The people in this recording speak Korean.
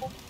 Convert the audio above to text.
어?